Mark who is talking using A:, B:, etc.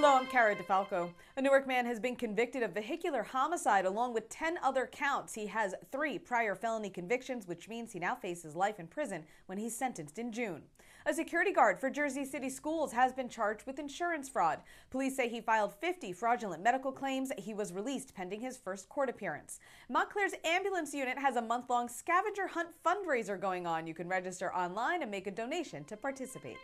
A: Hello, I'm Kara DeFalco. A Newark man has been convicted of vehicular homicide along with 10 other counts. He has three prior felony convictions, which means he now faces life in prison when he's sentenced in June. A security guard for Jersey City Schools has been charged with insurance fraud. Police say he filed 50 fraudulent medical claims. He was released pending his first court appearance. Montclair's ambulance unit has a month long scavenger hunt fundraiser going on. You can register online and make a donation to participate.